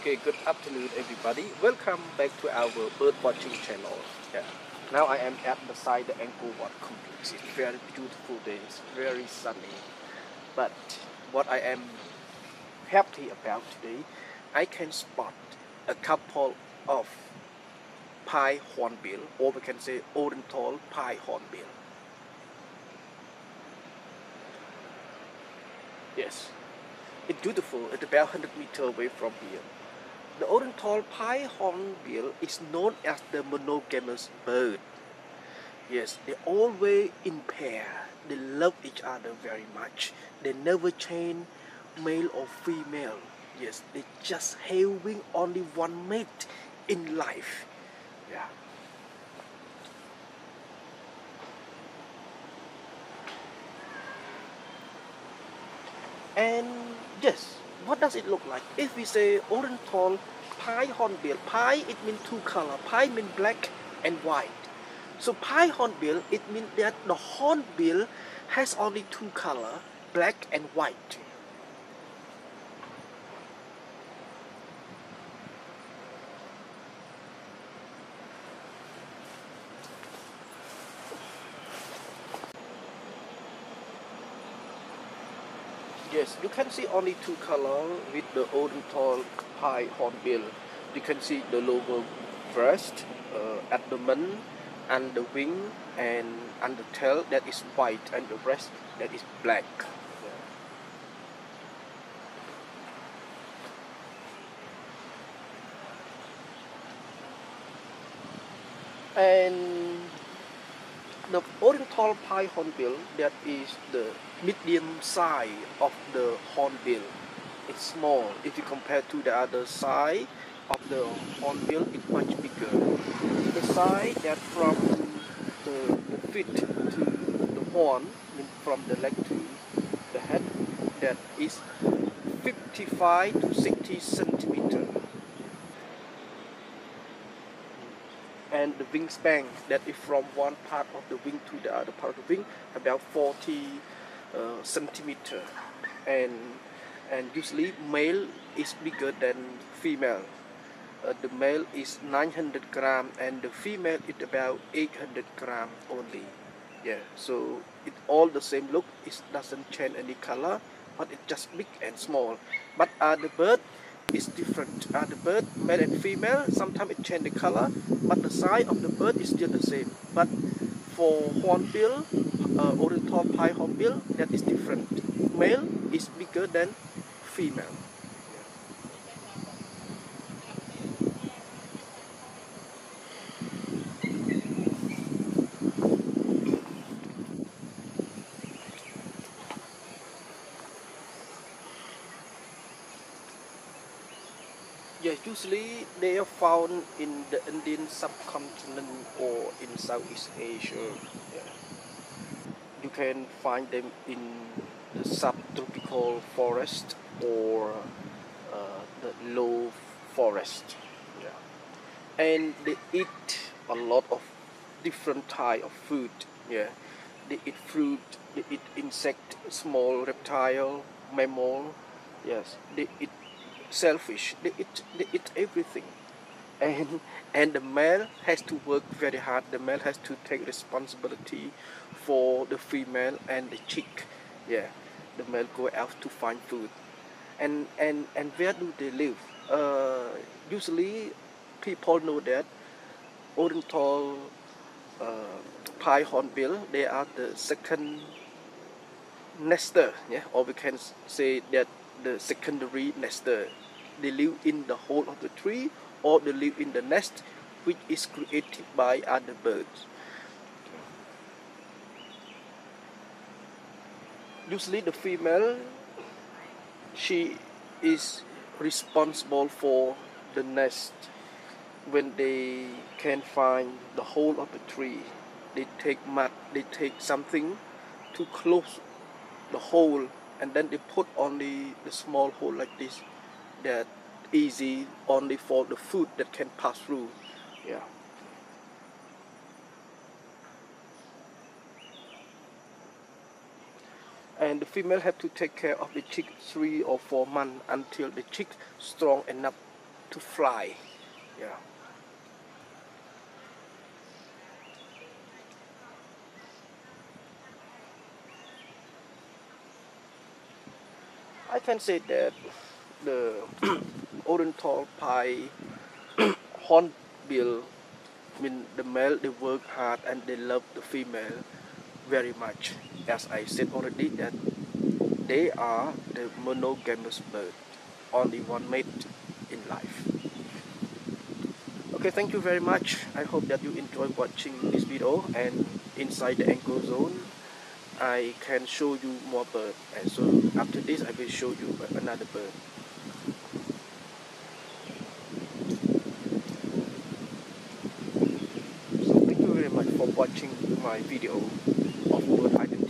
Okay, good afternoon everybody. Welcome back to our bird watching channel. Yeah. Now I am at the side the Angkor Wat complex. It's very beautiful day. It's very sunny. But what I am happy about today, I can spot a couple of pie hornbill, or we can say oriental pie hornbill. Yes, it's beautiful. It's about 100 meters away from here. The oriental pie hornbill is known as the monogamous bird. Yes, they always in pair. They love each other very much. They never change male or female. Yes, they just having only one mate in life. Yeah. And yes, what does it look like? If we say oriental pie hornbill, pie it means two color. Pie means black and white. So pie hornbill, it means that the hornbill has only two color, black and white. Yes, you can see only two color with the oriental pie hornbill. You can see the lower breast, uh, abdomen, and the wing, and and the tail that is white, and the rest that is black. And the oriental pie hornbill that is the medium size of the hornbill it's small. If you compare to the other side of the hornbill it's much bigger. The side that from the, the feet to the horn from the leg to the head that is 55 to 60 centimeter and the wingspan that is from one part of the wing to the other part of the wing about 40 uh, centimeter. And and usually male is bigger than female. Uh, the male is 900 gram and the female is about 800 gram only. Yeah so it all the same look. It doesn't change any color but it's just big and small. But uh, the bird is different. Uh, the bird, male and female, sometimes it change the color, but the size of the bird is still the same. But for hornbill, uh, oriental pie hornbill, that is different. Male is bigger than female. Yes, usually they are found in the Indian subcontinent or in Southeast Asia. Yeah. You can find them in the subtropical forest or uh, the low forest. Yeah. And they eat a lot of different type of food. Yeah. They eat fruit, they eat insect, small reptile, mammal. Yes, they eat selfish. They eat, they eat everything. And, and the male has to work very hard. The male has to take responsibility for the female and the chick. Yeah, the male go out to find food. And, and, and where do they live? Uh, usually people know that oriental uh, pie hornbill, they are the second nester, yeah, or we can say that the secondary nester. They live in the hole of the tree or they live in the nest which is created by other birds. Usually the female, she is responsible for the nest when they can find the hole of the tree. They take mud, they take something to close the hole and then they put only the small hole like this that easy only for the food that can pass through yeah and the female have to take care of the chick three or four months until the chick strong enough to fly. Yeah. I can say that the oriental pie hornbill I mean the male they work hard and they love the female very much. As I said already that they are the monogamous bird only one mate in life. Okay thank you very much. I hope that you enjoy watching this video and inside the enclosed zone I can show you more bird and so after this I will show you another bird. So thank you very much for watching my video of bird identity